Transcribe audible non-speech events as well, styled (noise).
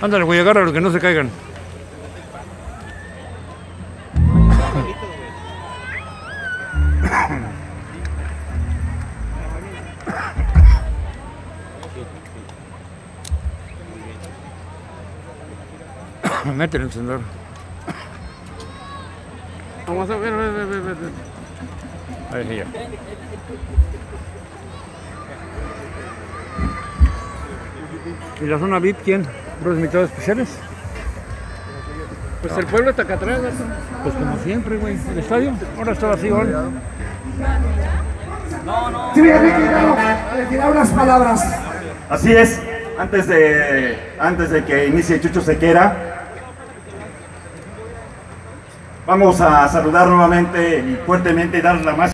Ándale, güey, agárralo que no se caigan. (coughs) Métele el encendedor. Vamos a ver, ver, ver, ver. Ahí ya. ¿Y la zona VIP quién? ¿Los invitados especiales? Pues el pueblo está acá atrás. Pues como siempre, güey. ¿El estadio? Ahora está vacío. ¿vale? Sí, me quiero decir unas palabras. Así es, antes de, antes de que inicie Chucho Sequera, vamos a saludar nuevamente y fuertemente y dar la más